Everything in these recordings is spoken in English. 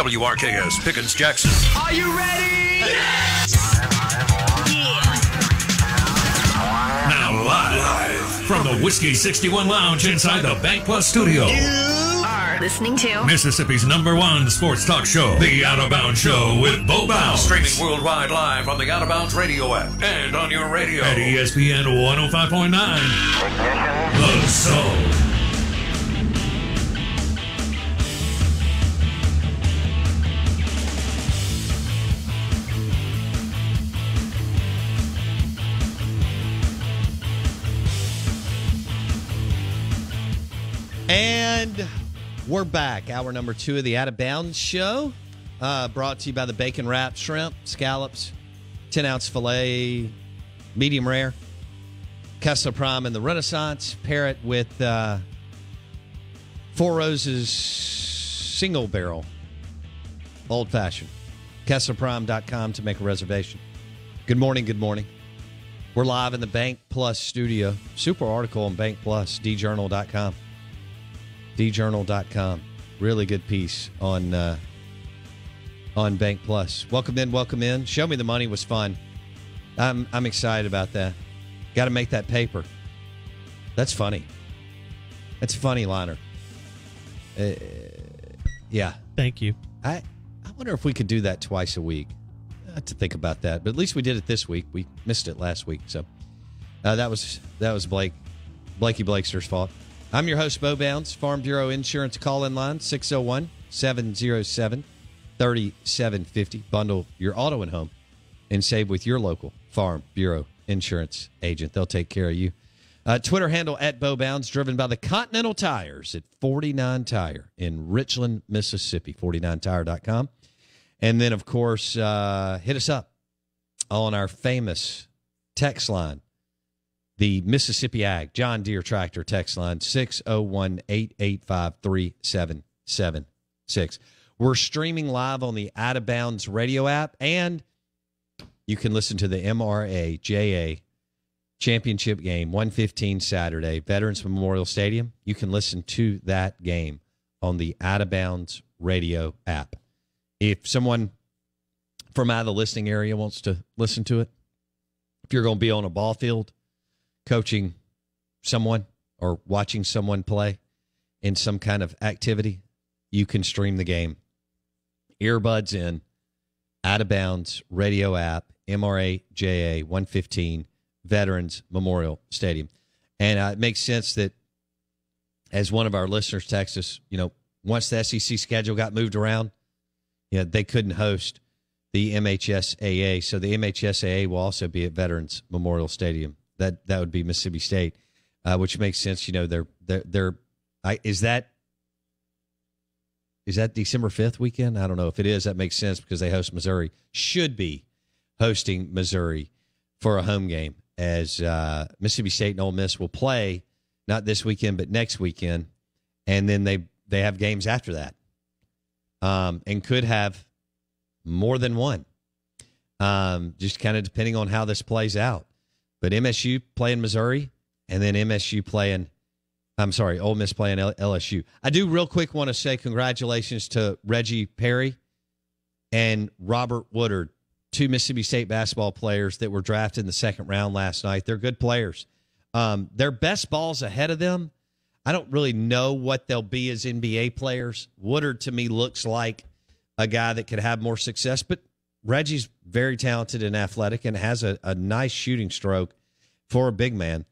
WRKS Pickens Jackson. Are you ready? Now live from the Whiskey 61 Lounge inside the Bank Plus studio. You are listening to Mississippi's number one sports talk show, The Out of Bounds Show with Bo Bounds. Streaming worldwide live on the Out of Bounds radio app and on your radio at ESPN 105.9. The Zone. And we're back. Hour number two of the Out of Bounds show. Uh, brought to you by the Bacon Wrap Shrimp, Scallops, 10 ounce filet, medium rare, Casa Prime and the Renaissance. Pair it with uh, Four Roses single barrel, old fashioned. CasaPrime.com to make a reservation. Good morning. Good morning. We're live in the Bank Plus studio. Super article on Bank Plus, djournal.com djournal.com. Really good piece on uh, on Bank Plus. Welcome in, welcome in. Show me the money was fun. I'm I'm excited about that. Got to make that paper. That's funny. That's a funny liner. Uh, yeah. Thank you. I I wonder if we could do that twice a week. I have to think about that, but at least we did it this week. We missed it last week, so uh, that was that was Blake Blakey Blakester's fault. I'm your host, Bo Bounds, Farm Bureau Insurance call in line 601 707 3750. Bundle your auto and home and save with your local Farm Bureau Insurance agent. They'll take care of you. Uh, Twitter handle at Bo Bounds, driven by the Continental Tires at 49 Tire in Richland, Mississippi. 49tire.com. And then, of course, uh, hit us up on our famous text line the Mississippi Ag John Deere Tractor text line 601 885 3776. We're streaming live on the Out of Bounds radio app, and you can listen to the MRA JA Championship game 115 Saturday, Veterans Memorial Stadium. You can listen to that game on the Out of Bounds radio app. If someone from out of the listening area wants to listen to it, if you're going to be on a ball field, coaching someone or watching someone play in some kind of activity, you can stream the game. Earbuds in, out of bounds, radio app, MRA JA 115, Veterans Memorial Stadium. And uh, it makes sense that, as one of our listeners texts us, you know, once the SEC schedule got moved around, you know, they couldn't host the MHSAA. So the MHSAA will also be at Veterans Memorial Stadium that that would be Mississippi State, uh, which makes sense. You know, they're they're they're. I, is that is that December fifth weekend? I don't know if it is. That makes sense because they host Missouri. Should be hosting Missouri for a home game as uh, Mississippi State and Ole Miss will play not this weekend but next weekend, and then they they have games after that, um, and could have more than one. Um, just kind of depending on how this plays out. But MSU playing Missouri, and then MSU playing. I'm sorry, Ole Miss playing LSU. I do real quick want to say congratulations to Reggie Perry and Robert Woodard, two Mississippi State basketball players that were drafted in the second round last night. They're good players. Um, their best balls ahead of them. I don't really know what they'll be as NBA players. Woodard to me looks like a guy that could have more success, but Reggie's very talented and athletic and has a, a nice shooting stroke for a big man.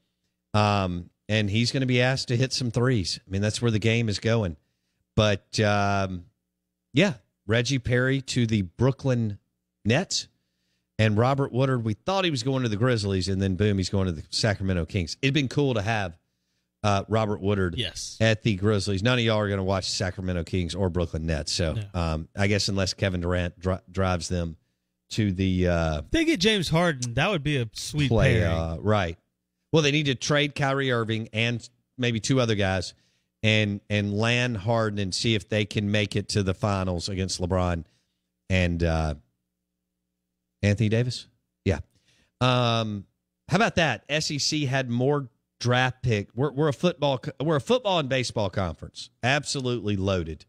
Um, and he's going to be asked to hit some threes. I mean, that's where the game is going. But um, yeah, Reggie Perry to the Brooklyn Nets. And Robert Woodard, we thought he was going to the Grizzlies, and then boom, he's going to the Sacramento Kings. It'd been cool to have uh, Robert Woodard Yes. at the Grizzlies. None of y'all are going to watch the Sacramento Kings or Brooklyn Nets. So No. um, I guess unless Kevin Durant dri- drives them to the uh, If they get James Harden, that would be a sweet play, uh, right? Well, they need to trade Kyrie Irving and maybe two other guys, and and land Harden and see if they can make it to the finals against LeBron and uh, Anthony Davis. Yeah. Um, how about that? SEC had more draft pick. We're we're a football we're a football and baseball conference. Absolutely loaded.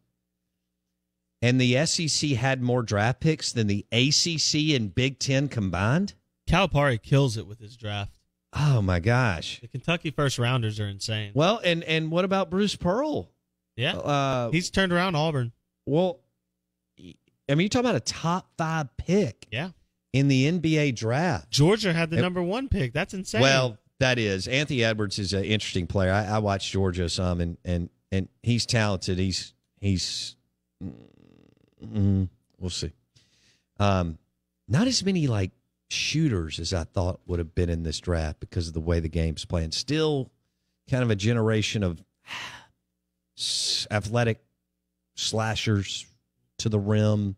and the SEC had more draft picks than the ACC and Big Ten combined? Calipari kills it with his draft. Oh my gosh! The Kentucky first rounders are insane. Well, and and what about Bruce Pearl? Yeah, Uh, he's turned around Auburn. well, I mean, you talking about a top five pick Yeah, in the NBA draft. Georgia had the number one pick. That's insane. Well, that is Anthony Edwards is an interesting player. I, I watched Georgia some, and and and he's talented. He's he's mm, we'll see. Um, not as many like shooters as I thought would have been in this draft because of the way the game's playing. Still, kind of a generation of athletic slashers to the rim.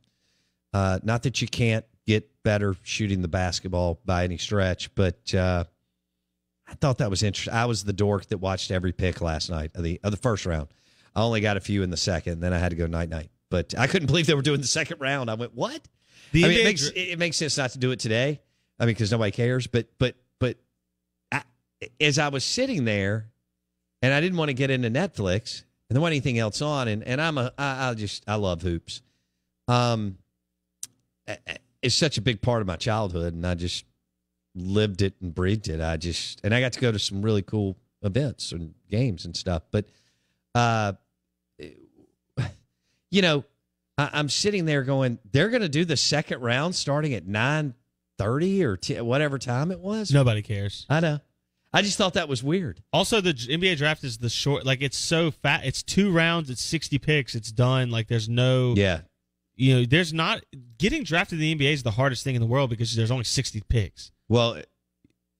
Uh, not that you can't get better shooting the basketball by any stretch, but uh, I thought that was interesting. I was the dork that watched every pick last night of the of the first round. I only got a few in the second, then I had to go night night. But I couldn't believe they were doing the second round. I went, what? the I mean, it makes it makes sense not to do it today. I mean, because nobody cares. But but but I, as I was sitting there, and I didn't want to get into Netflix, and there wasn't anything else on, and and I'm a I, I just I love hoops. Um, it's such a big part of my childhood, and I just lived it and breathed it. I just and I got to go to some really cool events and games and stuff. But uh, you know, I, I'm sitting there going, they're going to do the second round starting at nine thirty or 10, whatever time it was. nobody cares. I know. I just thought that was weird. Also, the NBA draft is the short. Like it's so fat. It's two rounds. It's sixty picks. It's done. Like there's no. Yeah, You know, there's not getting drafted in the NBA is the hardest thing in the world because there's only sixty picks. well,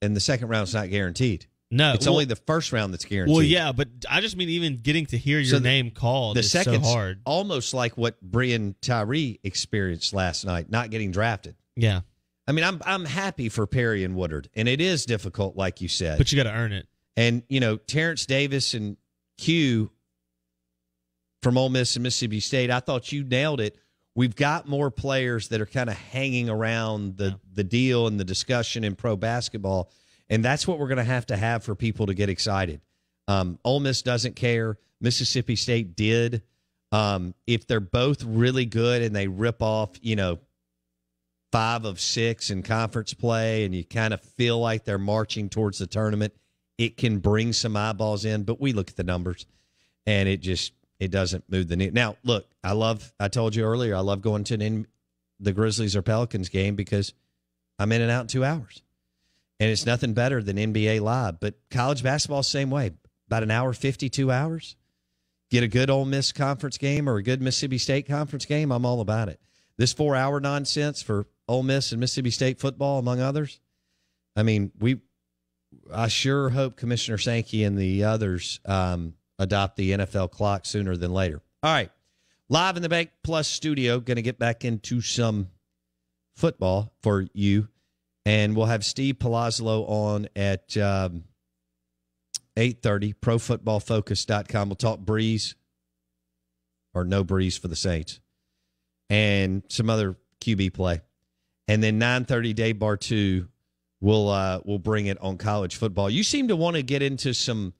and the second round's not guaranteed. No, It's well- only the first round that's guaranteed. Well, yeah, but I just mean even getting to hear your So the- name called the is so second hard. almost like what Breein Tyree experienced last night, not getting drafted. Yeah, I mean, I'm I'm happy for Perry and Woodard, and it is difficult, like you said. but you got to earn it. And you know, Terrence Davis and Q from Ole Miss and Mississippi State, I thought you nailed it. We've got more players that are kind of hanging around the Yeah. the deal and the discussion in pro basketball, and that's what we're going to have to have for people to get excited. Um, Ole Miss doesn't care. Mississippi State did. Um, if they're both really good and they rip off, you know, five of six in conference play, and you kind of feel like they're marching towards the tournament, it can bring some eyeballs in. But we look at the numbers, and it just it doesn't move the needle. Now, look, I love. I told you earlier, I love going to an the Grizzlies or Pelicans game because I'm in and out in two hours, and it's nothing better than NBA live. But college basketball, same way, about an hour, fifty two hours. Get a good Ole Miss conference game or a good Mississippi State conference game. I'm all about it. This four hour nonsense for Ole Miss and Mississippi State football, among others. I mean, we. I sure hope Commissioner Sankey and the others um, adopt the NFL clock sooner than later. All right, live in the Bank Plus studio, going to get back into some football for you, and we'll have Steve Palazzo on at um, eight thirty. ProFootballFocus.com. We'll talk Brees or no Brees for the Saints, and some other QB play, and then nine thirty. Dave Bartoo will uh, will bring it on college football. You seem to want to get into some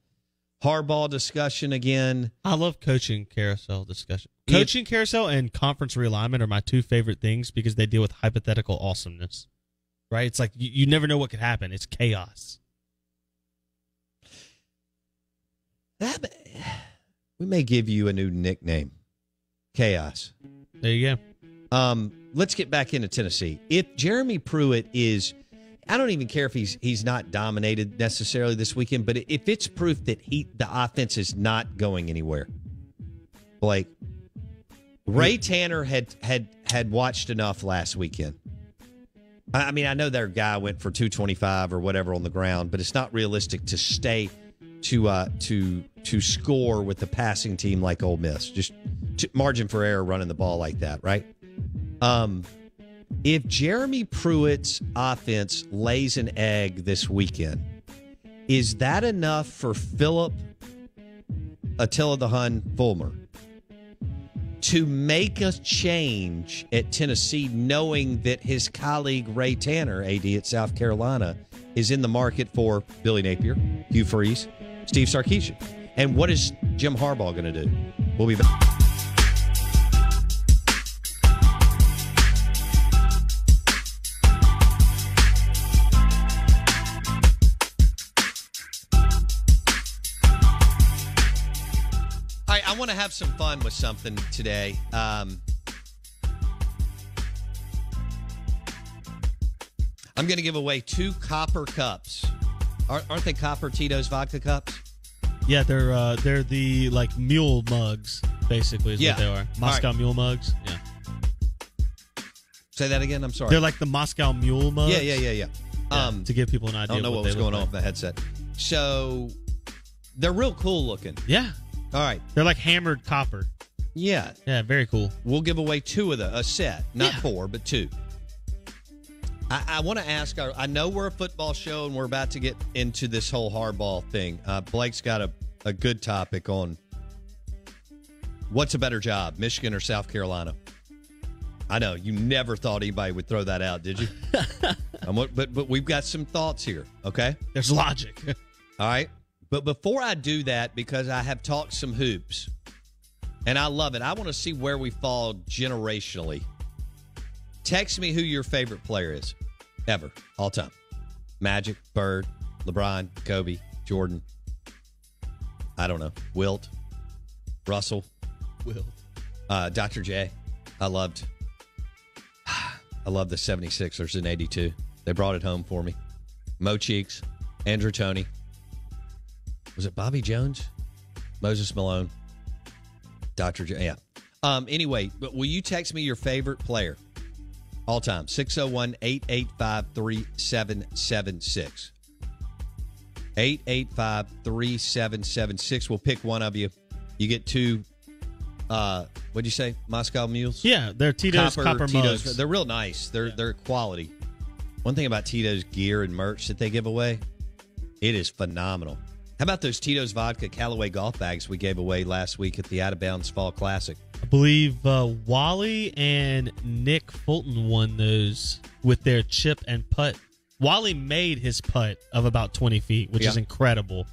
Harbaugh discussion again. I love coaching carousel discussion. Coaching carousel and conference realignment are my two favorite things because they deal with hypothetical awesomeness. Right? It's like you, you never know what could happen. It's chaos. That we may give you a new nickname, Chaos. There you go. Um, let's get back into Tennessee. If Jeremy Pruitt is, I don't even care if he's he's not dominated necessarily this weekend, but if it's proof that he the offense is not going anywhere, Blake, Ray Tanner had had had watched enough last weekend. I mean, I know their guy went for 225 or whatever on the ground, but it's not realistic to stay to uh to to score with the passing team like Ole Miss. Just margin for error running the ball like that, right? Um if Jeremy Pruitt's offense lays an egg this weekend, is that enough for Philip Attila the Hun Fulmer to make a change at Tennessee, knowing that his colleague Ray Tanner, AD at South Carolina, is in the market for Billy Napier, Hugh Freeze, Steve Sarkisian? And what is Jim Harbaugh going to do? We'll be back. Have some fun with something today. Um, I'm going to give away two copper cups. Aren't, aren't they copper Tito's vodka cups? Yeah, they're uh, they're the like mule mugs, basically. Is Yeah. what they are. Moscow right. mule mugs. Yeah, Say that again. I'm sorry. they're like the Moscow mule mugs. yeah, yeah, yeah, yeah. Yeah, Um, to give people an idea. I don't know what, what was going on with the headset. So they're real cool looking. Yeah, All right. they're like hammered copper. Yeah. Yeah, very cool. We'll give away two of the a set, not Yeah. four, but two. I, I want to ask our. I know we're a football show and we're about to get into this whole Harbaugh thing. Uh, Blake's got a, a good topic on what's a better job, Michigan or South Carolina. I know you never thought anybody would throw that out, did you? Um, but but we've got some thoughts here. Okay. There's logic. All right. But before I do that, because I have talked some hoops and I love it, I want to see where we fall generationally. Text me who your favorite player is ever, all time. Magic, Bird, LeBron, Kobe, Jordan. I don't know. Wilt, Russell, Wilt, uh, Dr. J. I loved I love the 76ers in 82. They brought it home for me. Mo Cheeks, Andrew Toney. Was it Bobby Jones? Moses Malone. Dr. J. Yeah. Um, anyway, but will you text me your favorite player all time? 601 885 3776. 885 3776. We'll pick one of you. You get two, uh, what'd you say? Moscow Mules? Yeah, they're Tito's copper, Tito's. mugs. They're real nice. They're Yeah. they're quality. One thing about Tito's gear and merch that they give away, it is phenomenal. How about those Tito's vodka Callaway golf bags we gave away last week at the Out of Bounds Fall Classic? I believe uh, Wally and Nick Fulton won those with their chip and putt. Wally made his putt of about 20 feet, which is incredible.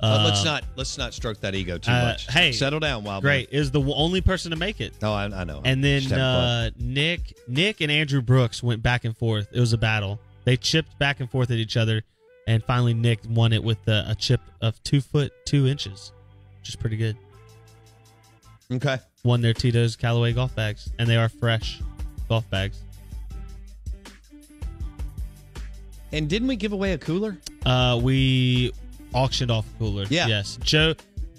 Uh, let's not let's not stroke that ego too uh, much. hey, settle down, Wild Great is the only person to make it. Oh, I, I know. And then Just having fun. uh, Nick, Nick and Andrew Brooks went back and forth. It was a battle. They chipped back and forth at each other, and finally Nick won it with a, a chip of two foot two inches, which is pretty good. okay. Won their Tito's Callaway golf bags, and they are fresh golf bags. And didn't we give away a cooler? Uh, we auctioned off a cooler. Yeah. Yes. Joe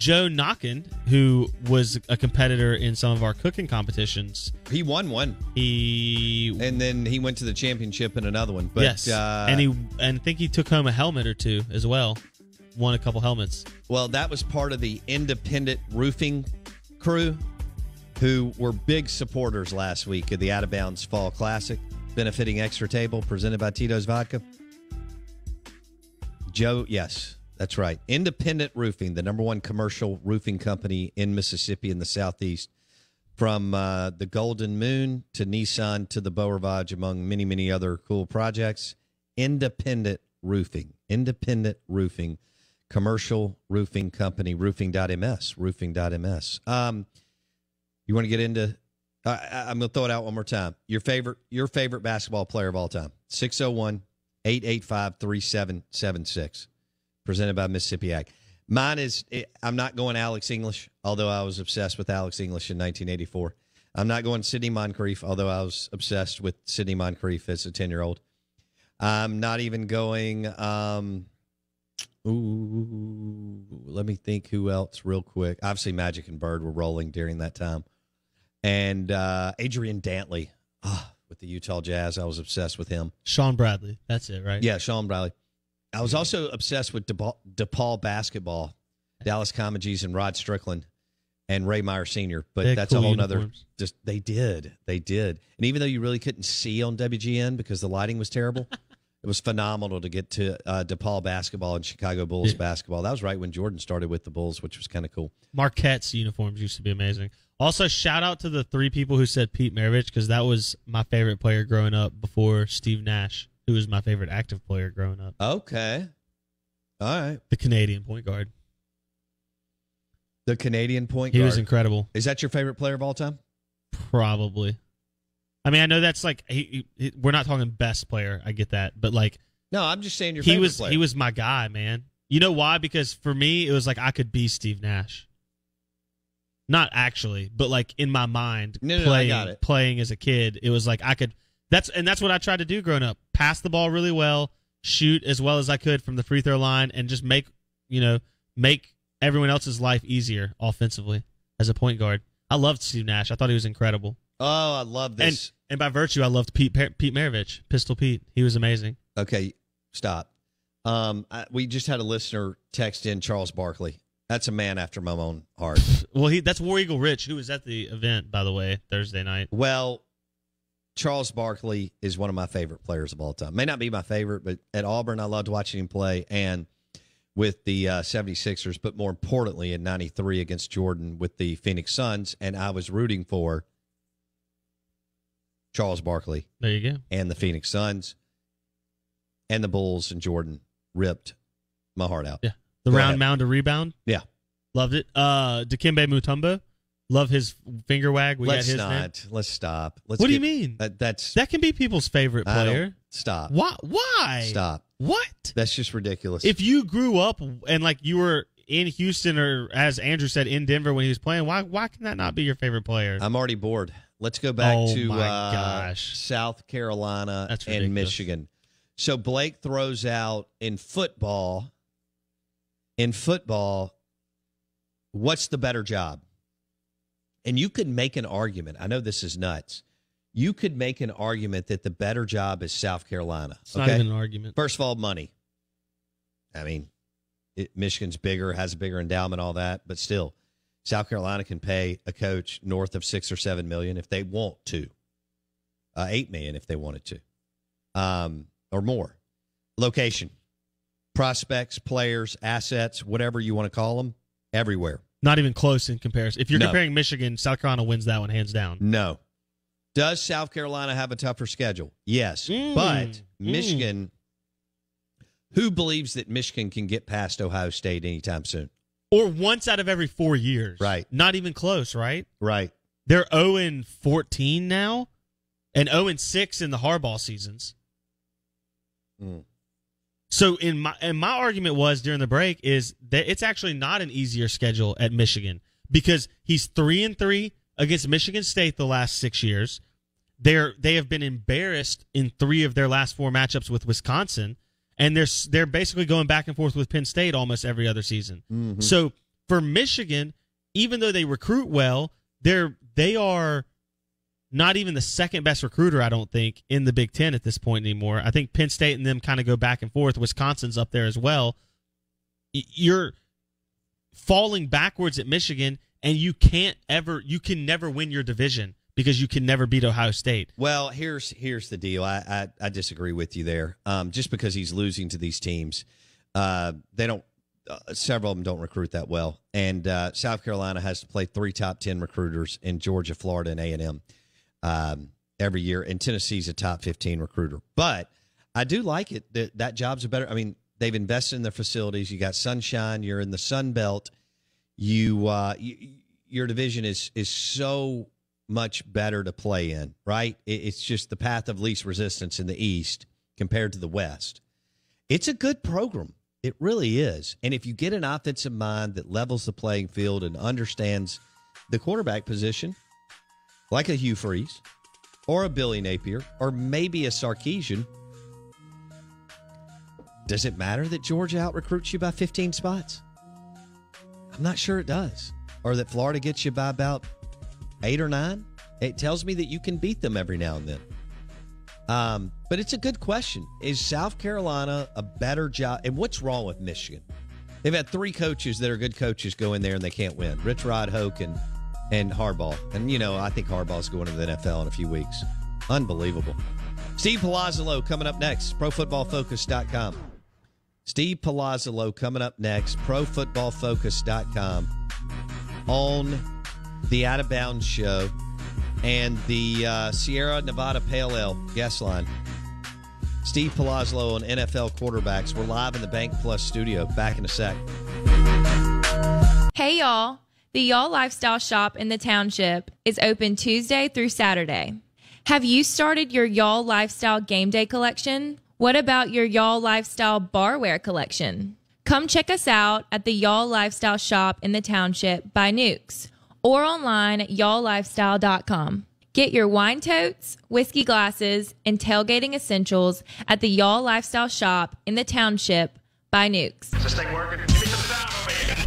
Joe Knockin, who was a competitor in some of our cooking competitions, He won one, he and then he went to the championship in another one. But, yes, uh, and he and I think he took home a helmet or two as well. Won a couple helmets. Well, that was part of the independent roofing crew who were big supporters last week of the Out of Bounds Fall Classic, benefiting Extra Table, presented by Tito's Vodka. Joe, yes, that's right. Independent Roofing, the number one commercial roofing company in Mississippi in the Southeast. From uh, the Golden Moon to Nissan to the Beau Rivage, among many, many other cool projects. Independent Roofing, Independent Roofing, commercial roofing company, roofing.ms, roofing.ms. Um, you want to get into? I'm going to throw it out one more time. Your favorite, your favorite basketball player of all time. 601 885 3776. Presented by Mississippi Ag. Mine is, I'm not going Alex English, although I was obsessed with Alex English in 1984. I'm not going Sidney Moncrief, although I was obsessed with Sidney Moncrief as a 10 year old. I'm not even going, um, ooh, let me think who else real quick. Obviously, Magic and Bird were rolling during that time. And uh, Adrian Dantley ah, with the Utah Jazz. I was obsessed with him. Shawn Bradley. That's it, right? Yeah, Shawn Bradley. I was also obsessed with DePaul, DePaul basketball, Dallas Comegys and Rod Strickland and Ray Meyer Sr. But that's cool a whole nother. uniforms. Just they did, they did. And even though you really couldn't see on WGN because the lighting was terrible, it was phenomenal to get to uh, DePaul basketball and Chicago Bulls Yeah. basketball. That was right when Jordan started with the Bulls, which was kind of cool. Marquette's uniforms used to be amazing. Also, shout out to the three people who said Pete Maravich because that was my favorite player growing up before Steve Nash, who was my favorite active player growing up. Okay, all right. The Canadian point guard. The Canadian point He guard. He was incredible. Is that your favorite player of all time? Probably. I mean, I know that's like he, he, we're not talking best player. I get that, but like No, I'm just saying your he favorite was player. he was my guy, man. You know why? Because for me, it was like I could be Steve Nash. Not actually, but like in my mind, No, no, no, playing it. playing as a kid, it was like I could. That's and that's what I tried to do growing up: pass the ball really well, shoot as well as I could from the free throw line, and just make you know make everyone else's life easier offensively as a point guard. I loved Steve Nash. I thought he was incredible, Oh, I love this. and by virtue, I loved Pete Pete Maravich, Pistol Pete. He was amazing. okay, stop. Um, I, we just had a listener text in Charles Barkley. That's a man after my own heart. Well, he that's War Eagle Rich, who was at the event by the way Thursday night. Well, Charles Barkley is one of my favorite players of all time. May not be my favorite, but at Auburn, I loved watching him play. And with the uh, 76ers, but more importantly, in 93 against Jordan with the Phoenix Suns. And I was rooting for Charles Barkley There you go. and the Phoenix Suns and the Bulls and Jordan ripped my heart out. Yeah. The Go round ahead. mound to rebound. Yeah. Loved it. Uh Dikembe Mutombo. Love his finger wag. We Let's got his not. name. Let's stop. Let's What do you get- mean? That, that's That can be people's favorite I don't- player. Stop. Why? Why? Stop. What? That's just ridiculous. If you grew up and like you were in Houston or as Andrew said in Denver when he was playing, why why can that not be your favorite player? I'm already bored. Let's go back Oh to my uh, gosh. South Carolina That's and ridiculous. Michigan. So Blake throws out in football. In football, what's the better job? And you could make an argument. I know this is nuts. You could make an argument that the better job is South Carolina. it's not even an argument. First of all, money. I mean, it, Michigan's bigger, has a bigger endowment, all that, but still, South Carolina can pay a coach north of six or seven million if they want to, uh, eight million if they wanted to, um, or more. Location, prospects, players, assets, whatever you want to call them, everywhere. Not even close in comparison. If you're No. comparing Michigan, South Carolina wins that one hands down. No. Does South Carolina have a tougher schedule? Yes. Mm. But Mm. Michigan, who believes that Michigan can get past Ohio State anytime soon? Or once out of every four years. Right. Not even close, right? Right. They're 0 and 14 now and 0 and 6 in the Harbaugh seasons. Mm. So in my and my argument was during the break is that it's actually not an easier schedule at Michigan because he's 3 and 3 against Michigan State the last 6 years. They're they have been embarrassed in 3 of their last 4 matchups with Wisconsin and they're they're basically going back and forth with Penn State almost every other season. Mhm. So for Michigan, even though they recruit well, they're they are not even the second best recruiter, I don't think, in the Big Ten at this point anymore. I think Penn State and them kind of go back and forth. Wisconsin's up there as well. You're falling backwards at Michigan, and you can't ever, you can never win your division because you can never beat Ohio State. Well, here's here's the deal. I I, I disagree with you there. Um, just because he's losing to these teams, uh, they don't. Uh, several of them don't recruit that well, and uh, South Carolina has to play three top ten recruiters in Georgia, Florida, and A and M um, every year. And Tennessee's a top fifteen recruiter. But I do like it that that job's a better. I mean, they've invested in their facilities. You got sunshine. You're in the Sun Belt. You, uh, you your division is is so much better to play in, right? It, it's just the path of least resistance in the East compared to the West. It's a good program. It really is. And if you get an offensive mind that levels the playing field and understands the quarterback position, like a Hugh Freeze or a Billy Napier or maybe a Sarkisian, does it matter that Georgia out recruits you by 15 spots? I'm not sure it does. Or that Florida gets you by about eight or nine. It tells me that you can beat them every now and then. Um, but it's a good question. Is South Carolina a better job? And what's wrong with Michigan? They've had three coaches that are good coaches go in there and they can't win. Rich Rod Hoke and and Harbaugh. And you know, I think Harbaugh's going to the NFL in a few weeks. Unbelievable. Steve Palazzolo coming up next. ProFootballFocus.com. Steve Palazzolo coming up next. ProFootballFocus.com on the Out of Bounds show and the uh, Sierra Nevada Pale Ale guest line. Steve Palazzolo on NFL quarterbacks. We're live in the Bank Plus studio. Back in a sec. Hey y'all, the Y'all Lifestyle Shop in the Township is open Tuesday through Saturday. Have you started your Y'all Lifestyle Game Day collection? What about your Y'all Lifestyle Barware collection? Come check us out at the Y'all Lifestyle Shop in the Township by Newk's or online at y'alllifestyle.com. Get your wine totes, whiskey glasses, and tailgating essentials at the Y'all Lifestyle Shop in the Township by Newk's.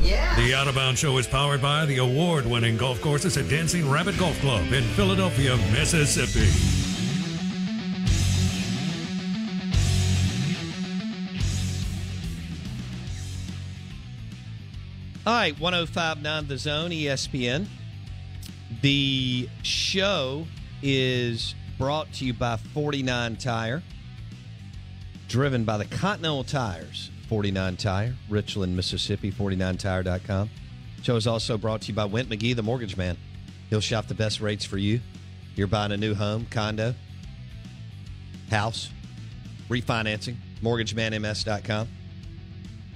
The Out of Bounds Show is powered by the award winning golf courses at Dancing Rabbit Golf Club in Philadelphia, Mississippi. All right, 1059 The Zone, ESPN. The show is brought to you by 49 Tire, driven by the Continental Tires. 49 Tire, Richland, Mississippi, 49tire.com. Show is also brought to you by Went McGee, the mortgage man. He'll shop the best rates for you. You're buying a new home, condo, house, refinancing, mortgagemanms.com.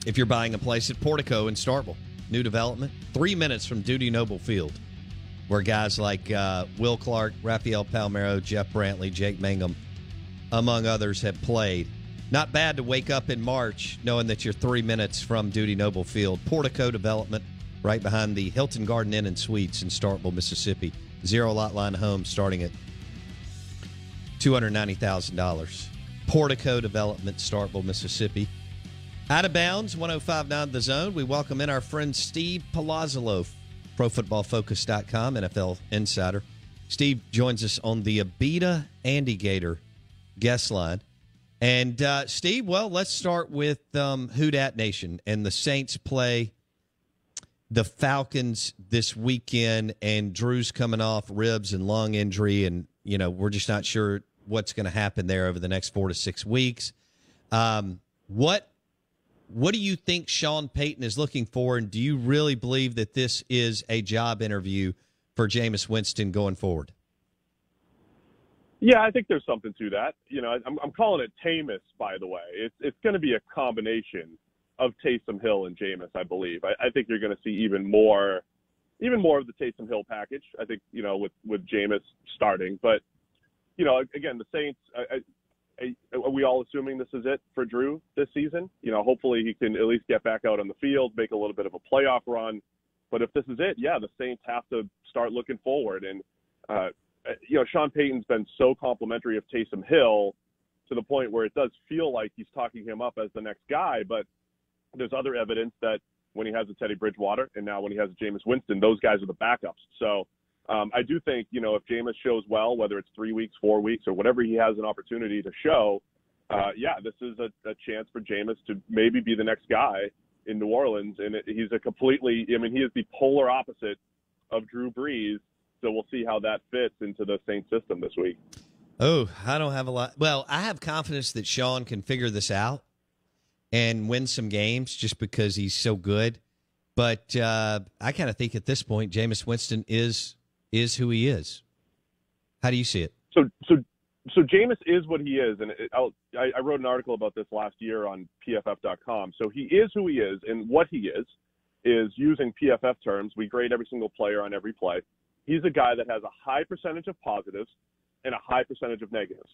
If you're buying a place at Portico in Starkville, new development, three minutes from Dudy Noble Field, where guys like uh, Will Clark, Rafael Palmeiro, Jeff Brantley, Jake Mangum, among others, have played. Not bad to wake up in March knowing that you're three minutes from Dudy Noble Field. Portico Development, right behind the Hilton Garden Inn and Suites in Starkville, Mississippi. Zero lot line home starting at $290,000. Portico Development, Starkville, Mississippi. Out of bounds, 1059 The Zone. We welcome in our friend Steve Palazzolo, ProFootballFocus.com, NFL Insider. Steve joins us on the Abita Andygator guest line. And uh, Steve, well, let's start with um, Who Dat Nation and the Saints play the Falcons this weekend, and Drew's coming off ribs and lung injury, and you know we're just not sure what's going to happen there over the next four to six weeks. Um, what what do you think Sean Payton is looking for, and do you really believe that this is a job interview for Jameis Winston going forward? Yeah, I think there's something to that. You know, I'm, I'm calling it Tamus, by the way. It's it's going to be a combination of Taysom Hill and Jameis, I believe. I, I think you're going to see even more, even more of the Taysom Hill package. I think you know with with Jameis starting, but you know, again, the Saints. I, I, are we all assuming this is it for Drew this season? You know, hopefully he can at least get back out on the field, make a little bit of a playoff run. But if this is it, yeah, the Saints have to start looking forward. And uh, uh, you know, Sean Payton's been so complimentary of Taysom Hill to the point where it does feel like he's talking him up as the next guy. But there's other evidence that when he has a Teddy Bridgewater and now when he has a Jameis Winston, those guys are the backups. So um, I do think, you know, if Jameis shows well, whether it's three weeks, four weeks, or whatever he has an opportunity to show, uh, yeah, this is a, a chance for Jameis to maybe be the next guy in New Orleans. And it, he's a completely, I mean, he is the polar opposite of Drew Brees so we'll see how that fits into the Saints system this week. Oh, I don't have a lot. Well, I have confidence that Sean can figure this out and win some games just because he's so good. But uh, I kind of think at this point, Jameis Winston is is who he is. How do you see it? So, so, so Jameis is what he is, and it, I, I wrote an article about this last year on PFF.com. So he is who he is, and what he is is using PFF terms. We grade every single player on every play he's a guy that has a high percentage of positives and a high percentage of negatives.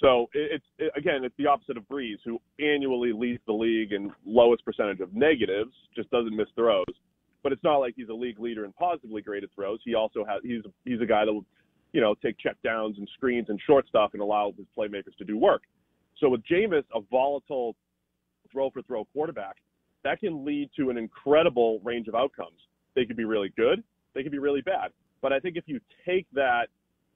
So it's it, again, it's the opposite of Brees, who annually leads the league in lowest percentage of negatives, just doesn't miss throws. But it's not like he's a league leader in positively graded throws. He also has he's he's a guy that will, you know, take check downs and screens and short stuff and allow his playmakers to do work. So with Jameis, a volatile throw for throw quarterback, that can lead to an incredible range of outcomes. They could be really good, they could be really bad. But I think if you take that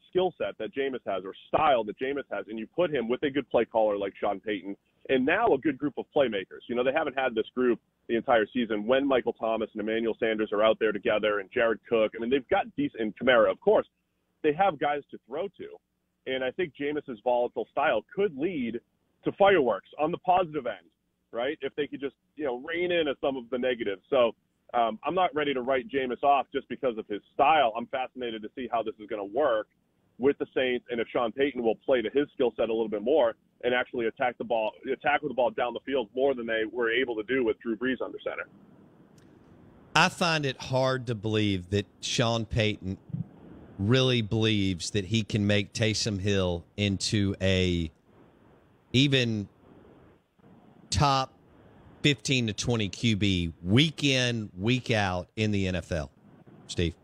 skill set that Jameis has or style that Jameis has and you put him with a good play caller like Sean Payton and now a good group of playmakers. You know, they haven't had this group the entire season when Michael Thomas and Emmanuel Sanders are out there together and Jared Cook. I mean, they've got decent and Kamara, of course. They have guys to throw to. And I think Jameis's volatile style could lead to fireworks on the positive end, right? If they could just, you know, rein in some of the negatives. So um, I'm not ready to write Jameis off just because of his style. I'm fascinated to see how this is going to work with the Saints and if Sean Payton will play to his skill set a little bit more and actually attack the ball, attack with the ball down the field more than they were able to do with Drew Brees under center. I find it hard to believe that Sean Payton really believes that he can make Taysom Hill into a even top 15 to 20 QB week in, week out in the NFL? Steve.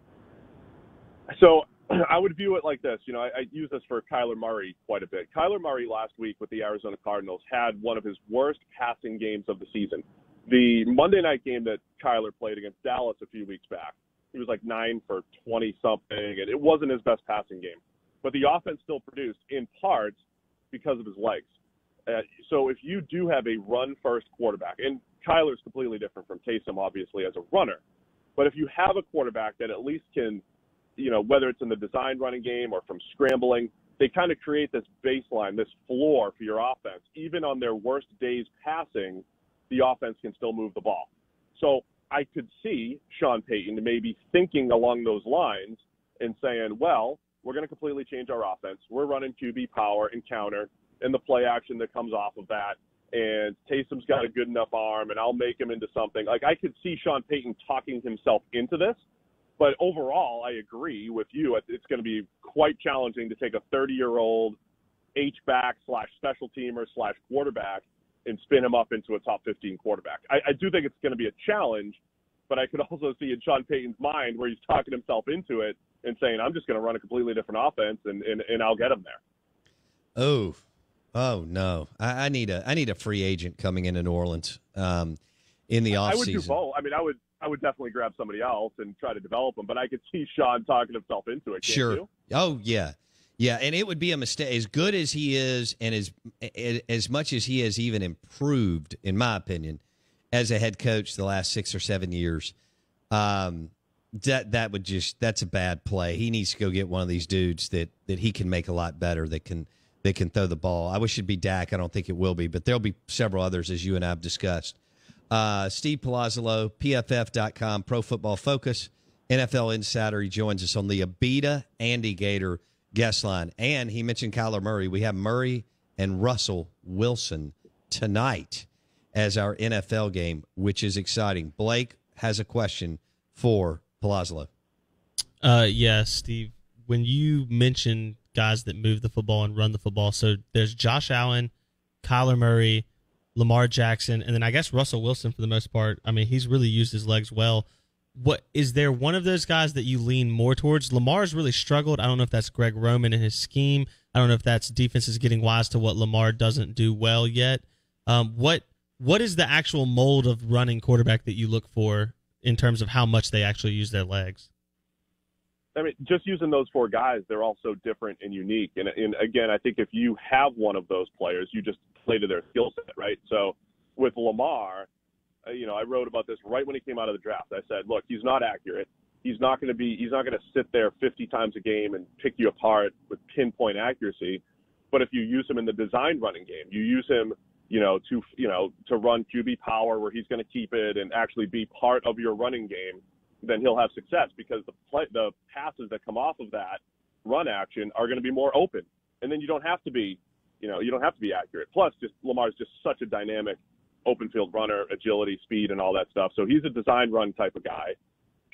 So I would view it like this. You know, I, I use this for Kyler Murray quite a bit. Kyler Murray last week with the Arizona Cardinals had one of his worst passing games of the season. The Monday night game that Kyler played against Dallas a few weeks back, he was like nine for 20 something, and it wasn't his best passing game. But the offense still produced in part because of his legs. Uh, so if you do have a run first quarterback, and Kyler's completely different from Taysom, obviously, as a runner, but if you have a quarterback that at least can, you know, whether it's in the design running game or from scrambling, they kind of create this baseline, this floor for your offense. Even on their worst days passing, the offense can still move the ball. So I could see Sean Payton maybe thinking along those lines and saying, well, we're going to completely change our offense. We're running QB power and counter and the play action that comes off of that. And Taysom's got a good enough arm, and I'll make him into something. Like I could see Sean Payton talking himself into this, but overall, I agree with you. It's going to be quite challenging to take a 30 year old H back slash special teamer slash quarterback and spin him up into a top 15 quarterback. I, I do think it's going to be a challenge, but I could also see in Sean Payton's mind where he's talking himself into it and saying, I'm just going to run a completely different offense and, and, and I'll get him there. Oh, Oh no, I, I, need a I need a free agent coming into New Orleans um, in the off I would season. do both. I mean, I would I would definitely grab somebody else and try to develop them, but I could see Sean talking himself into it. sure. You? Oh yeah, yeah, and it would be a mistake. As good as he is, and as as much as he has even improved, in my opinion, as a head coach the last six or seven years, um, that that would just that's a bad play. He needs to go get one of these dudes that that he can make a lot better. That can that can throw the ball. I wish it'd be Dak. I don't think it will be, but there'll be several others as you and I have discussed. Uh, Steve Palazzolo, PFF.com, Pro Football Focus, NFL Insider. He joins us on the Abita Andygator guest line. And he mentioned Kyler Murray. We have Murray and Russell Wilson tonight as our NFL game, which is exciting. Blake has a question for Palazzolo. Uh, yeah, Steve. When you mentioned guys that move the football and run the football. So there's Josh Allen, Kyler Murray, Lamar Jackson, and then I guess Russell Wilson for the most part. I mean, he's really used his legs well. What is there one of those guys that you lean more towards? Lamar's really struggled. I don't know if that's Greg Roman and his scheme. I don't know if that's defenses getting wise to what Lamar doesn't do well yet. Um, what what is the actual mold of running quarterback that you look for in terms of how much they actually use their legs? I mean, just using those four guys, they're all so different and unique. And, and again, I think if you have one of those players, you just play to their skill set, right? So with Lamar, uh, you know, I wrote about this right when he came out of the draft. I said, look, he's not accurate. He's not going to be. He's not going to sit there 50 times a game and pick you apart with pinpoint accuracy. But if you use him in the design running game, you use him, you know, to you know to run QB power where he's going to keep it and actually be part of your running game then he'll have success because the play, the passes that come off of that run action are going to be more open, and then you don't have to be, you know, you don't have to be accurate. Plus, just Lamar's just such a dynamic open field runner, agility, speed, and all that stuff. So he's a design run type of guy.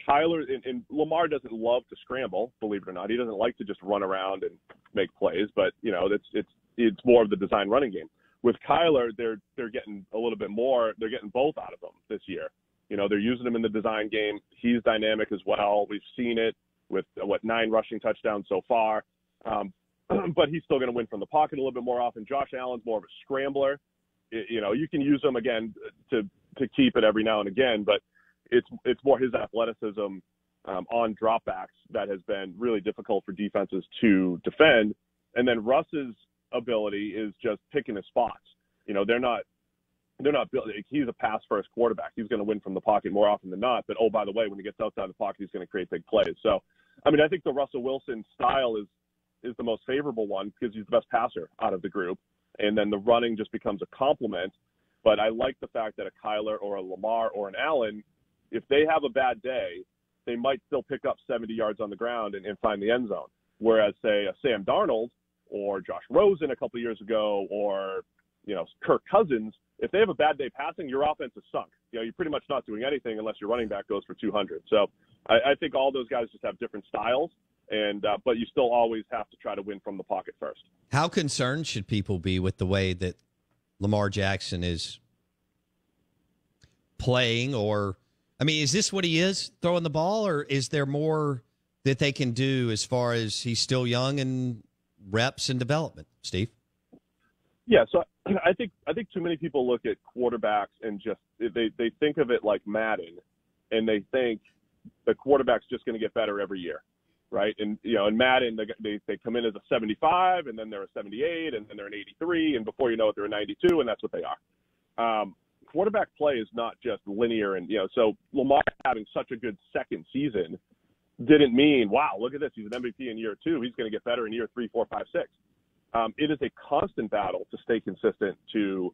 Kyler and, and Lamar doesn't love to scramble, believe it or not. He doesn't like to just run around and make plays, but you know, it's it's it's more of the design running game. With Kyler, they're they're getting a little bit more. They're getting both out of them this year. You know, they're using him in the design game. He's dynamic as well. We've seen it with what nine rushing touchdowns so far. Um, but he's still going to win from the pocket a little bit more often. Josh Allen's more of a scrambler. It, you know, you can use him again to to keep it every now and again, but it's it's more his athleticism um, on dropbacks that has been really difficult for defenses to defend. And then Russ's ability is just picking his spots. You know, they're not they're not built. He's a pass first quarterback. He's going to win from the pocket more often than not. But oh, by the way, when he gets outside the pocket, he's going to create big plays. So, I mean, I think the Russell Wilson style is is the most favorable one because he's the best passer out of the group, and then the running just becomes a complement. But I like the fact that a Kyler or a Lamar or an Allen, if they have a bad day, they might still pick up 70 yards on the ground and, and find the end zone. Whereas, say, a Sam Darnold or Josh Rosen a couple years ago, or you know Kirk Cousins, if they have a bad day passing, your offense is sunk. You know, you're pretty much not doing anything unless your running back goes for 200. So I, I think all those guys just have different styles, and uh, but you still always have to try to win from the pocket first. How concerned should people be with the way that Lamar Jackson is playing? Or, I mean, is this what he is throwing the ball, or is there more that they can do as far as he's still young and reps and development, Steve? Yeah, so I think I think too many people look at quarterbacks and just they they think of it like Madden, and they think the quarterback's just going to get better every year, right? And you know, in Madden they, they they come in as a 75, and then they're a 78, and then they're an 83, and before you know it, they're a 92, and that's what they are. Um, quarterback play is not just linear, and you know, so Lamar having such a good second season didn't mean wow, look at this, he's an MVP in year two, he's going to get better in year three, four, five, six um, it is a constant battle to stay consistent to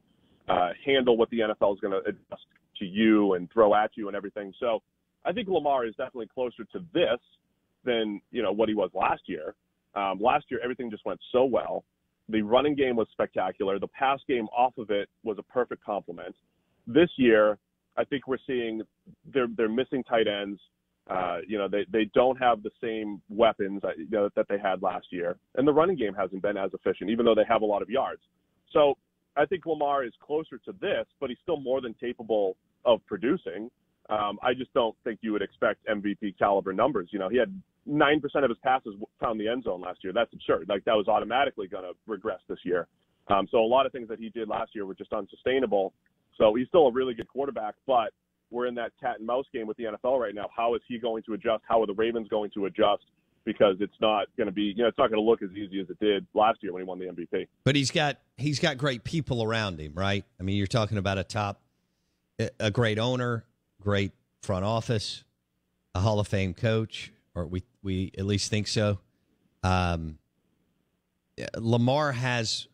uh, handle what the NFL is going to adjust to you and throw at you and everything. So I think Lamar is definitely closer to this than you know what he was last year. Um, last year, everything just went so well. The running game was spectacular. The pass game off of it was a perfect complement. This year, I think we're seeing they're they're missing tight ends. Uh, you know, they, they don't have the same weapons that, you know, that they had last year. And the running game hasn't been as efficient, even though they have a lot of yards. So I think Lamar is closer to this, but he's still more than capable of producing. Um, I just don't think you would expect MVP caliber numbers. You know, he had 9% of his passes found the end zone last year. That's absurd. Like, that was automatically going to regress this year. Um, so a lot of things that he did last year were just unsustainable. So he's still a really good quarterback, but we're in that cat and mouse game with the NFL right now. How is he going to adjust? How are the Ravens going to adjust? Because it's not going to be, you know, it's not going to look as easy as it did last year when he won the MVP. But he's got he's got great people around him, right? I mean, you're talking about a top, a great owner, great front office, a Hall of Fame coach, or we we at least think so. Um, Lamar has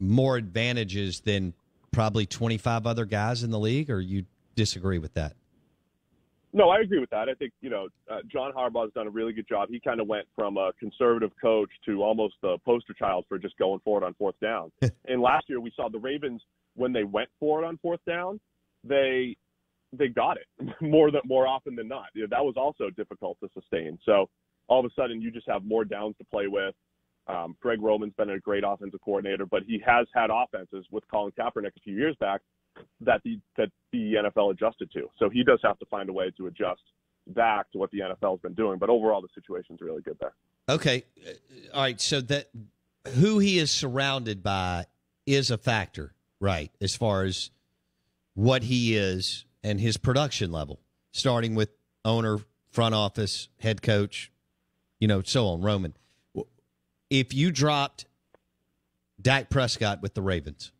more advantages than probably 25 other guys in the league, or you disagree with that. No, I agree with that. I think you know uh, John Harbaugh's done a really good job. He kind of went from a conservative coach to almost a poster child for just going for it on fourth down. and last year we saw the Ravens when they went for it on fourth down, they they got it more than more often than not. You know, that was also difficult to sustain. So all of a sudden you just have more downs to play with. Um, Greg Roman's been a great offensive coordinator, but he has had offenses with Colin Kaepernick a few years back that the that the NFL adjusted to. So he does have to find a way to adjust back to what the NFL has been doing. But overall, the situation's really good there. Okay, uh, all right. So that who he is surrounded by is a factor, right? As far as what he is and his production level, starting with owner, front office, head coach, you know, so on. Roman, if you dropped Dak Prescott with the Ravens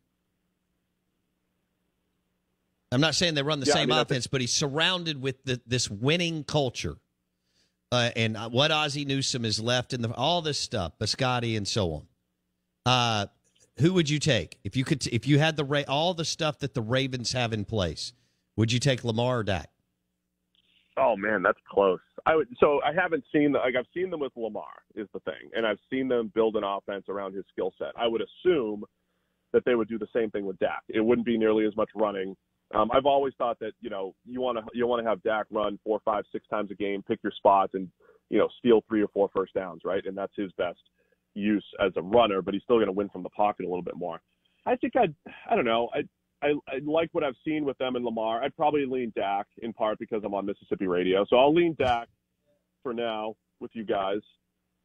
I'm not saying they run the yeah, same I mean, offense, but he's surrounded with the, this winning culture. Uh, and what Ozzie Newsome is left in the all this stuff, Bisciotti and so on. Uh, who would you take if you could? If you had the all the stuff that the Ravens have in place, would you take Lamar or Dak? Oh man, that's close. I would. So I haven't seen the, like I've seen them with Lamar is the thing, and I've seen them build an offense around his skill set. I would assume that they would do the same thing with Dak. It wouldn't be nearly as much running. Um, I've always thought that you know you want to you want to have Dak run four, five, six times a game, pick your spots, and you know steal three or four first downs, right? And that's his best use as a runner, but he's still going to win from the pocket a little bit more. I think I'd I don't know I. I, I like what I've seen with them and Lamar. I'd probably lean Dak in part because I'm on Mississippi radio, so I'll lean Dak for now with you guys.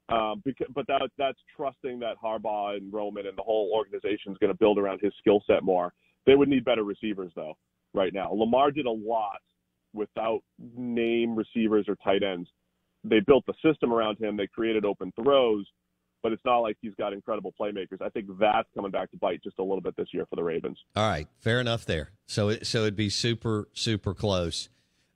Um, because, but that that's trusting that Harbaugh and Roman and the whole organization is going to build around his skill set more. They would need better receivers though right now. Lamar did a lot without name receivers or tight ends. They built the system around him. They created open throws, but it's not like he's got incredible playmakers. I think that's coming back to bite just a little bit this year for the Ravens. All right, fair enough there. So it, so it'd be super super close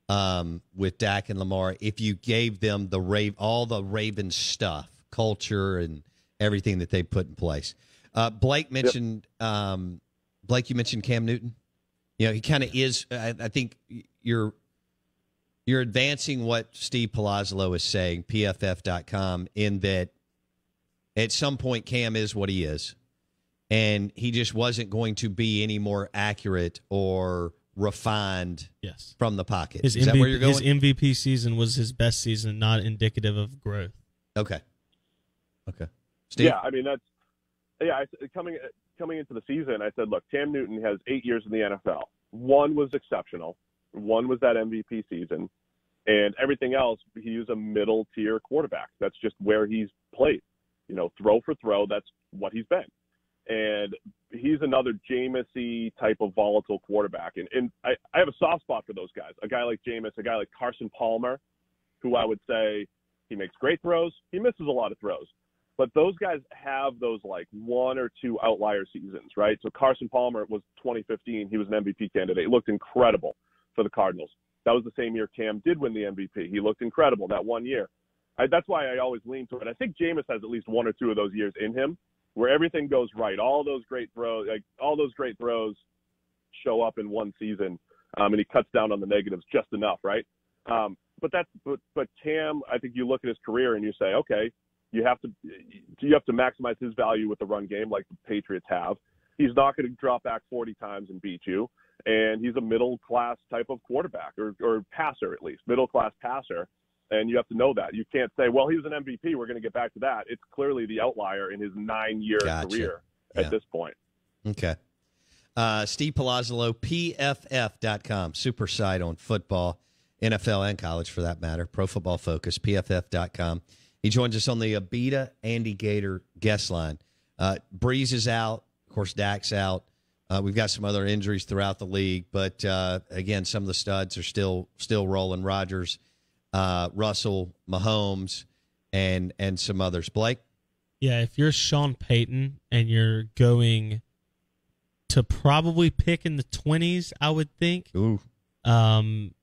um, with Dak and Lamar if you gave them the Rave all the Ravens stuff, culture, and everything that they put in place. Uh, Blake mentioned yep. um, Blake. You mentioned Cam Newton. You know, he kind of is. I, I, think you're you're advancing what Steve Palazzolo is saying, PFF.com, in that at some point Cam is what he is, and he just wasn't going to be any more accurate or refined yes. from the pocket. His is MVP, that where you're going? His MVP season was his best season, not indicative of growth. Okay. Okay. Steve? Yeah, I mean that's yeah. Coming coming into the season, I said, look, Cam Newton has eight years in the NFL. One was exceptional. One was that MVP season. And everything else, he he's a middle tier quarterback. That's just where he's played. You know, throw for throw, that's what he's been. And he's another Jameis type of volatile quarterback. And, and I, I have a soft spot for those guys. A guy like Jameis, a guy like Carson Palmer, who I would say he makes great throws. He misses a lot of throws. But those guys have those like one or two outlier seasons, right? So Carson Palmer was 2015. He was an MVP candidate. He looked incredible for the Cardinals. That was the same year Cam did win the MVP. He looked incredible that one year. I, that's why I always lean to it. I think Jameis has at least one or two of those years in him where everything goes right. All those great throws, like all those great throws, show up in one season, um, and he cuts down on the negatives just enough, right? Um, but that's but but Cam, I think you look at his career and you say, okay, you have to you have to maximize his value with the run game like the Patriots have. He's not going to drop back 40 times and beat you, and he's a middle class type of quarterback or or passer at least, middle class passer. And you have to know that. You can't say, well, he was an MVP. We're going to get back to that. It's clearly the outlier in his nine year Gotcha. career Yeah. at this point. Okay. Uh, Steve Palazzolo, PFF.com, super site on football, NFL, and college for that matter. Pro Football Focus, PFF.com. He joins us on the Abita Andygator guest line. Uh, Brees is out. Of course, Dak's out. Uh, we've got some other injuries throughout the league, but uh, again, some of the studs are still still rolling. Rodgers, uh, Russell, Mahomes, and and some others. Blake, Yeah, if you're Sean Payton and you're going to probably pick in the 20s, I would think. ooh, Um,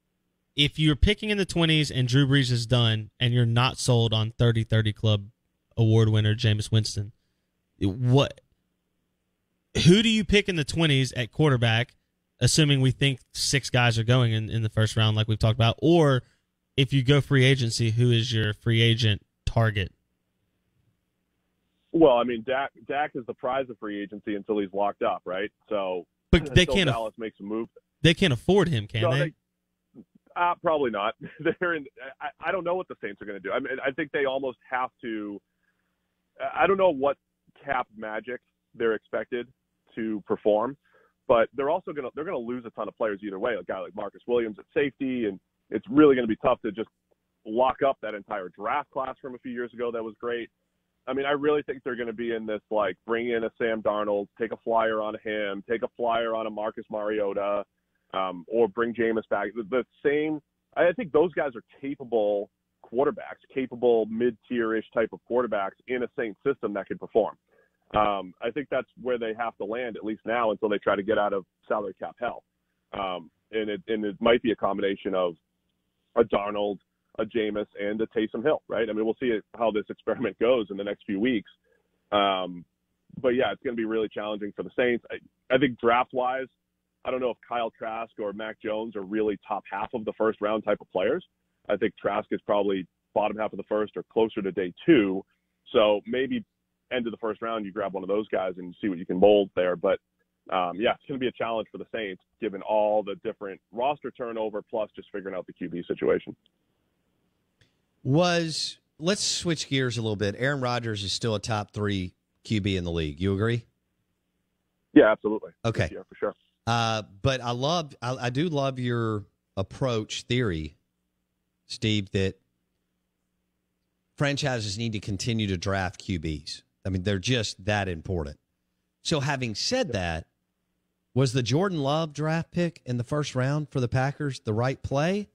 if you're picking in the 20s and Drew Brees is done and you're not sold on 30 30 Club award winner Jameis Winston, what who do you pick in the 20s at quarterback, assuming we think six guys are going in, in the first round, like we've talked about? Or if you go free agency, who is your free agent target? Well, I mean, Dak Dak is the prize of free agency until he's locked up, right? So But they can't, Dallas makes a move. they can't afford him, can No, they? they- Uh, probably not. They're in. I, I don't know what the Saints are going to do. I mean, I think they almost have to. I don't know what cap magic they're expected to perform, but they're also going to they're going to lose a ton of players either way. A guy like Marcus Williams at safety, and it's really going to be tough to just lock up that entire draft class from a few years ago. That was great. I mean, I really think they're going to be in this like bring in a Sam Darnold, take a flyer on him, take a flyer on a Marcus Mariota, um, or bring Jameis back. The, the same. I think those guys are capable quarterbacks, capable mid-tier-ish type of quarterbacks in a Saints system that can perform. Um, I think that's where they have to land at least now until they try to get out of salary cap hell. Um, and it and it might be a combination of a Darnold, a Jameis, and a Taysom Hill, right? I mean, we'll see how this experiment goes in the next few weeks. Um, but yeah, it's going to be really challenging for the Saints. I, I think draft wise, I don't know if Kyle Trask or Mac Jones are really top half of the first round type of players. I think Trask is probably bottom half of the first or closer to day two. So maybe end of the first round, you grab one of those guys and see what you can mold there. But um, yeah, it's going to be a challenge for the Saints given all the different roster turnover plus just figuring out the QB situation. was let's switch gears a little bit. Aaron Rodgers is still a top three QB in the league. You agree? Yeah, absolutely. Okay. Year, for sure. Uh, but I love, I, I do love your approach theory, Steve, that franchises need to continue to draft QBs. I mean, they're just that important. So, having said that, was the Jordan Love draft pick in the first round for the Packers the right play,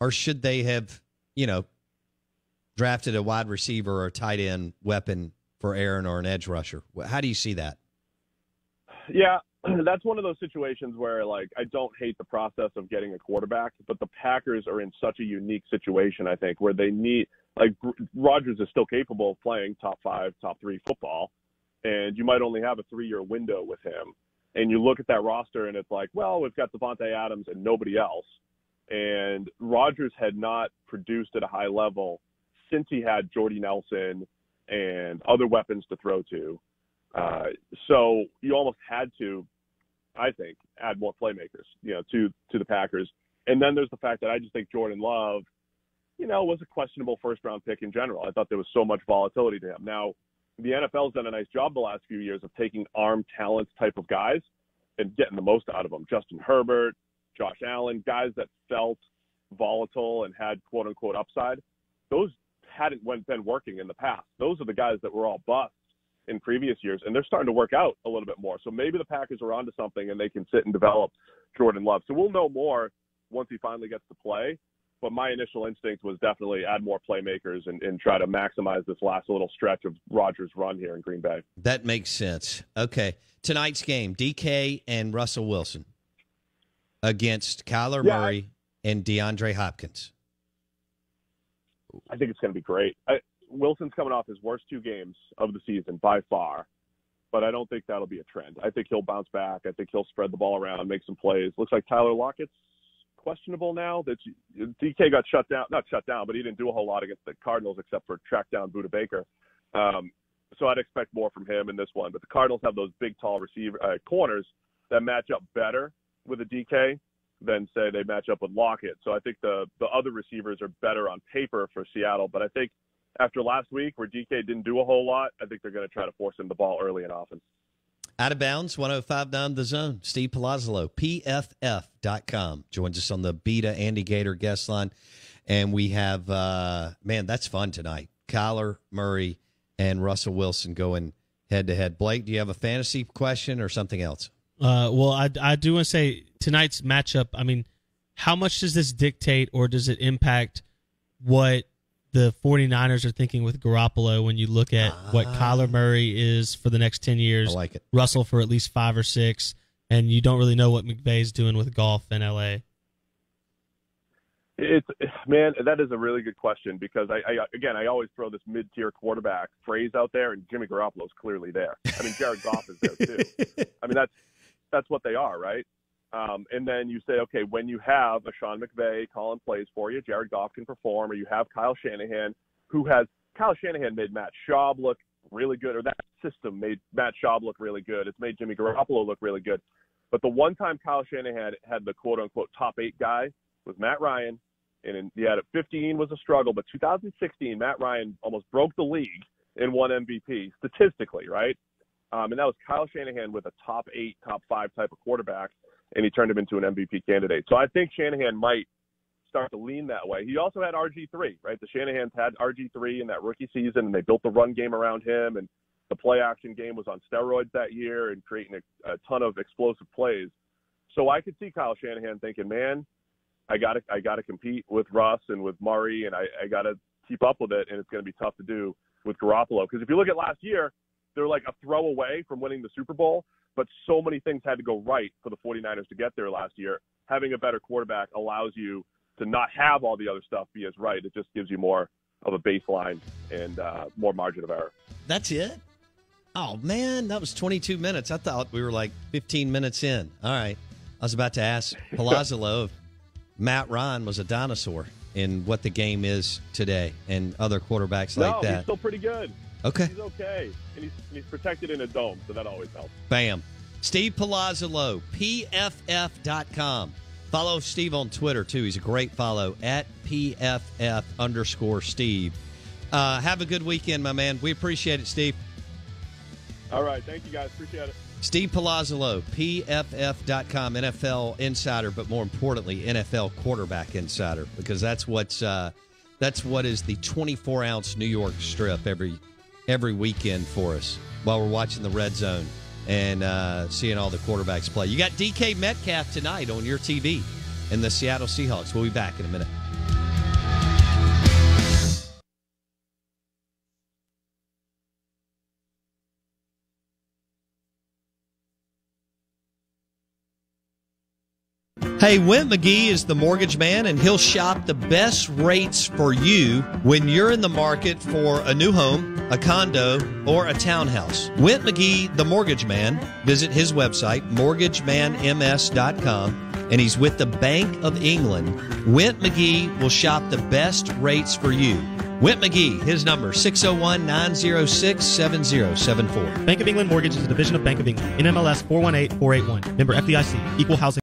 or should they have, you know, drafted a wide receiver or tight end weapon for Aaron or an edge rusher? How do you see that? Yeah, that's one of those situations where like I don't hate the process of getting a quarterback, but the Packers are in such a unique situation. I think where they need like Rodgers is still capable of playing top five, top three football, and you might only have a three-year window with him. And you look at that roster, and it's like, well, we've got Davante Adams and nobody else. And Rodgers had not produced at a high level since he had Jordy Nelson and other weapons to throw to. Uh, so you almost had to, I think, add more playmakers, you know, to to the Packers. And then there's the fact that I just think Jordan Love, you know, was a questionable first round pick in general. I thought there was so much volatility to him. Now, the NFL's done a nice job the last few years of taking arm talent type of guys and getting the most out of them. Justin Herbert, Josh Allen, guys that felt volatile and had quote unquote upside, those hadn't went, been working in the past. Those are the guys that were all busts in previous years, and they're starting to work out a little bit more. So maybe the Packers are onto something, and they can sit and develop Jordan Love. So we'll know more once he finally gets to play. But my initial instinct was definitely add more playmakers and, and try to maximize this last little stretch of Rodgers' run here in Green Bay. That makes sense. Okay. Tonight's game, DK and Russell Wilson against Kyler Yeah, Murray and DeAndre Hopkins. I think it's going to be great. I, Wilson's coming off his worst two games of the season by far, but I don't think that'll be a trend. I think he'll bounce back. I think he'll spread the ball around, make some plays. Looks like Tyler Lockett's questionable now. That DK got shut down, not shut down, but he didn't do a whole lot against the Cardinals except for track down Budda Baker. Um, so I'd expect more from him in this one. But the Cardinals have those big, tall receiver uh, corners that match up better with a DK than say they match up with Lockett. So I think the the other receivers are better on paper for Seattle. But I think after last week where DK didn't do a whole lot, I think they're going to try to force him the ball early and often. Out of bounds, 1059 The Zone. Steve Palazzolo, PFF.com, joins us on the Abita Andygator guest line. And we have, uh, man, that's fun tonight. Kyler Murray and Russell Wilson going head to head. Blake, do you have a fantasy question or something else? Uh, well, I, I do want to say tonight's matchup. I mean, how much does this dictate or does it impact what the 49ers are thinking with Garoppolo when you look at what ah. Kyler Murray is for the next 10 years? I like it. Russell for at least five or six, and you don't really know what McVay's doing with Goff in LA. It's man, that is a really good question because I, I again I always throw this mid-tier quarterback phrase out there, and Jimmy Garoppolo's clearly there. I mean, Jared Goff is there too. I mean, that's that's what they are, right? Um, and then you say, okay, when you have a Sean McVay calling plays for you, Jared Goff can perform, or you have Kyle Shanahan, who has Kyle Shanahan made Matt Schaub look really good, or that system made Matt Schaub look really good. It's made Jimmy Garoppolo look really good. But the one time Kyle Shanahan had the quote unquote top eight guy was Matt Ryan, and in, yeah, 15 was a struggle, but 2016 Matt Ryan almost broke the league and won MVP statistically, right? Um, and that was Kyle Shanahan with a top eight, top five type of quarterback, and he turned him into an MVP candidate. So I think Shanahan might start to lean that way. He also had RG3, right? The Shanahans had RG3 in that rookie season, and they built the run game around him, and the play action game was on steroids that year and creating a, a ton of explosive plays. So I could see Kyle Shanahan thinking, man, I got to I got to compete with Russ and with Murray, and I, I got to keep up with it, and it's going to be tough to do with Garoppolo. Because if you look at last year, they're like a throw away from winning the Super Bowl, but so many things had to go right for the 49ers to get there last year. Having a better quarterback allows you to not have all the other stuff be as right. It just gives you more of a baseline and uh, more margin of error. That's it? Oh, man, that was 22 minutes. I thought we were like 15 minutes in. All right. I was about to ask Palazzolo if Matt Ryan was a dinosaur in what the game is today and other quarterbacks no, like that. he's still pretty good. Okay. He's okay, and he's, and he's protected in a dome, so that always helps. Bam. Steve Palazzolo, PFF.com. Follow Steve on Twitter, too. He's a great follow at PFF underscore Steve. Uh, have a good weekend, my man. We appreciate it, Steve. All right, thank you guys. Appreciate it. Steve Palazzolo, PFF.com, NFL insider, but more importantly, NFL quarterback insider, because that's what's uh, that's what is the 24 ounce New York strip every every weekend for us while we're watching the red zone and uh, seeing all the quarterbacks play. You got DK Metcalf tonight on your TV and the Seattle Seahawks. We'll be back in a minute. Hey, Went McGee is the mortgage man, and he'll shop the best rates for you when you're in the market for a new home, a condo, or a townhouse. Went McGee, the mortgage man, visit his website, mortgagemanms.com, and he's with the Bank of England. Went McGee will shop the best rates for you. Went McGee, his number 601 906 7074. Bank of England Mortgage is a division of Bank of England. NMLS 418481. Member FDIC. Equal housing.